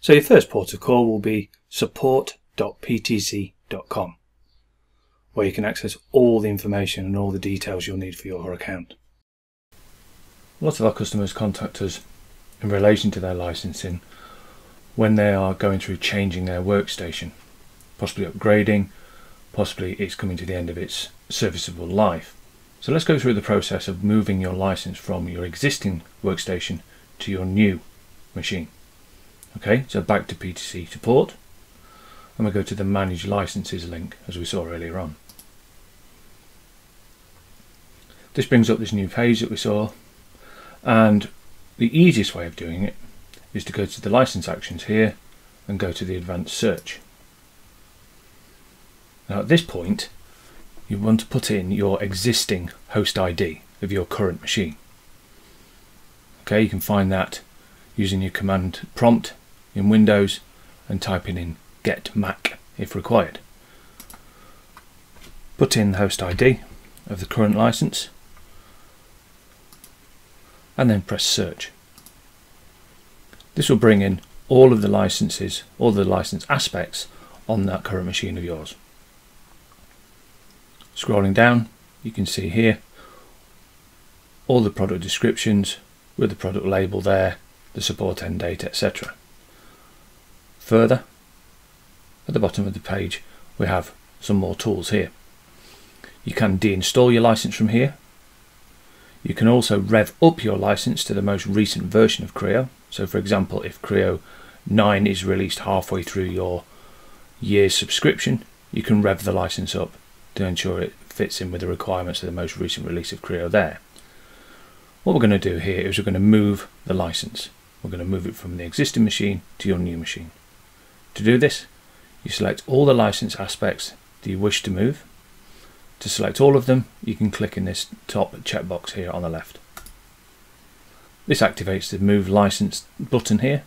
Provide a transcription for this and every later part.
So your first port of call will be support.ptc.com where you can access all the information and all the details you'll need for your account. Lots of our customers contact us in relation to their licensing when they are going through changing their workstation, possibly upgrading, possibly it's coming to the end of its serviceable life. So let's go through the process of moving your license from your existing workstation to your new machine. Okay, so back to PTC support and we go to the manage licenses link as we saw earlier on. This brings up this new page that we saw and the easiest way of doing it is to go to the license actions here and go to the advanced search. Now at this point you want to put in your existing host ID of your current machine. Okay, you can find that using your command prompt in Windows and typing in get Mac if required. Put in the host ID of the current license and then press search. This will bring in all of the licenses, all the license aspects on that current machine of yours. Scrolling down, you can see here all the product descriptions with the product label there, the support end date, etc. Further, at the bottom of the page, we have some more tools here. You can deinstall your license from here you can also rev up your license to the most recent version of Creo. So for example, if Creo 9 is released halfway through your year's subscription, you can rev the license up to ensure it fits in with the requirements of the most recent release of Creo there. What we're going to do here is we're going to move the license. We're going to move it from the existing machine to your new machine. To do this, you select all the license aspects that you wish to move to select all of them, you can click in this top checkbox here on the left. This activates the Move License button here.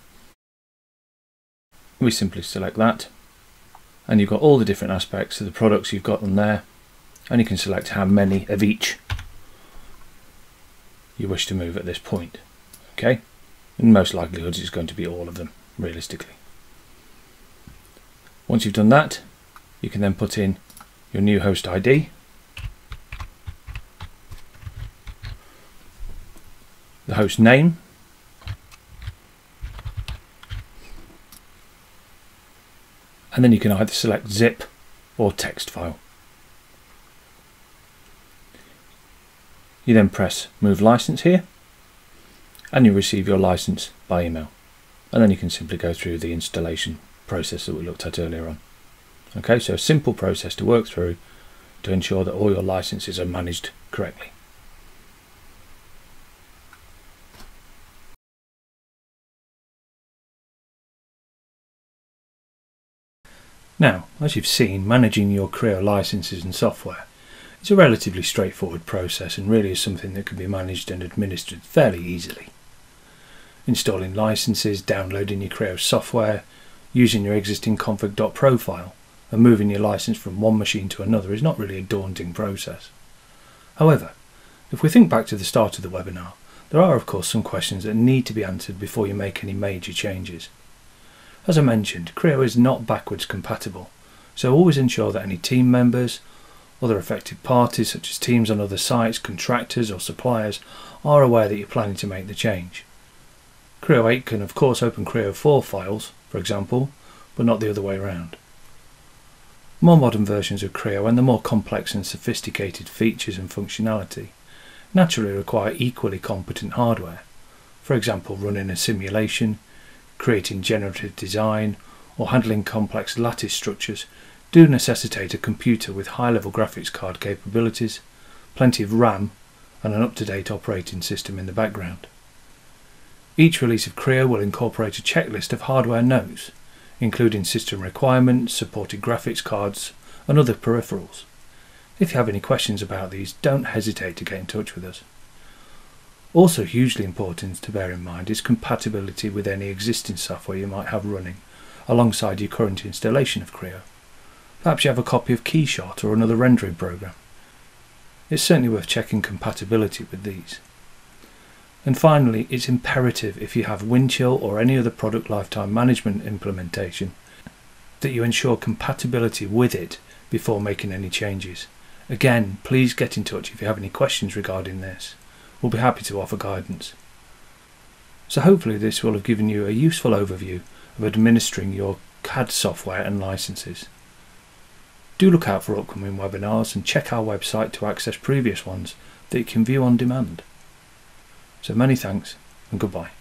We simply select that and you've got all the different aspects of the products you've got on there and you can select how many of each you wish to move at this point. Okay, in most likelihoods it's going to be all of them realistically. Once you've done that you can then put in your new host ID the host name, and then you can either select zip or text file. You then press move license here and you receive your license by email. And then you can simply go through the installation process that we looked at earlier on. Okay, so a simple process to work through to ensure that all your licenses are managed correctly. Now, as you've seen, managing your Creo licenses and software is a relatively straightforward process and really is something that can be managed and administered fairly easily. Installing licenses, downloading your Creo software, using your existing config.pro file and moving your license from one machine to another is not really a daunting process. However, if we think back to the start of the webinar, there are of course some questions that need to be answered before you make any major changes. As I mentioned, Creo is not backwards compatible, so always ensure that any team members, other affected parties such as teams on other sites, contractors or suppliers are aware that you're planning to make the change. Creo 8 can of course open Creo 4 files, for example, but not the other way around. More modern versions of Creo and the more complex and sophisticated features and functionality naturally require equally competent hardware, for example running a simulation, creating generative design, or handling complex lattice structures do necessitate a computer with high-level graphics card capabilities, plenty of RAM, and an up-to-date operating system in the background. Each release of Creo will incorporate a checklist of hardware notes, including system requirements, supported graphics cards, and other peripherals. If you have any questions about these, don't hesitate to get in touch with us. Also hugely important to bear in mind is compatibility with any existing software you might have running alongside your current installation of Creo. Perhaps you have a copy of Keyshot or another rendering program. It's certainly worth checking compatibility with these. And finally, it's imperative if you have Windchill or any other product lifetime management implementation that you ensure compatibility with it before making any changes. Again, please get in touch if you have any questions regarding this. We'll be happy to offer guidance. So hopefully this will have given you a useful overview of administering your CAD software and licenses. Do look out for upcoming webinars and check our website to access previous ones that you can view on demand. So many thanks and goodbye.